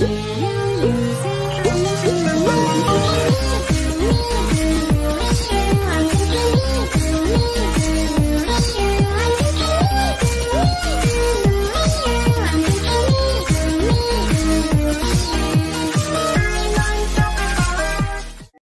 you.